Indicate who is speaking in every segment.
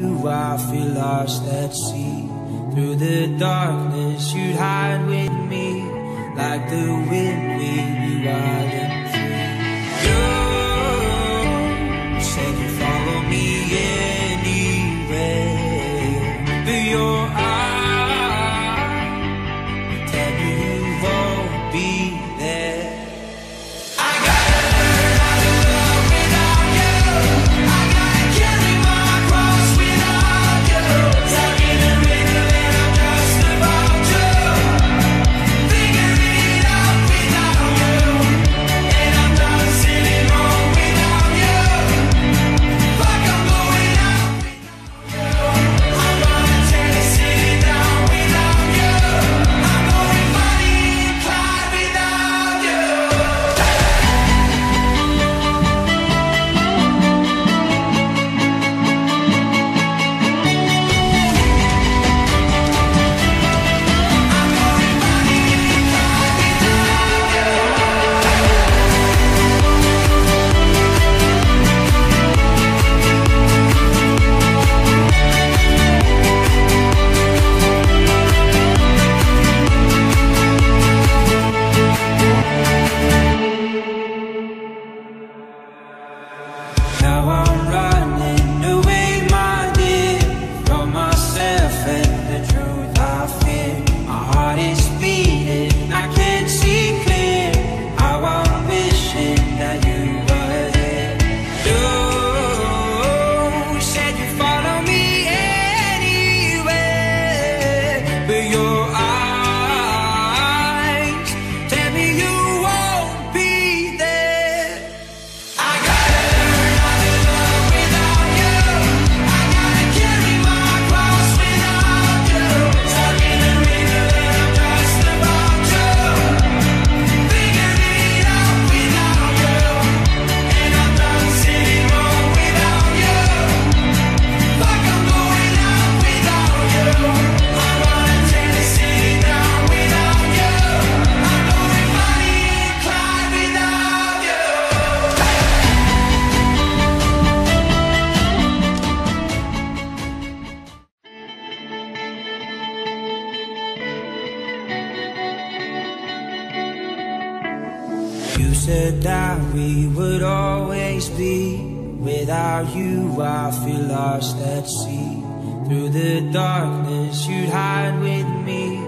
Speaker 1: Do I feel lost at sea? Through the darkness you'd hide with me Like the wind we ride now. I You said that we would always be. Without you I feel lost at sea. Through the darkness you'd hide with me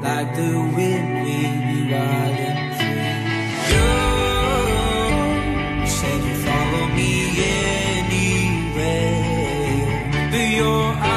Speaker 1: Like the wind we'd be riding You said you'd follow me anywhere. But your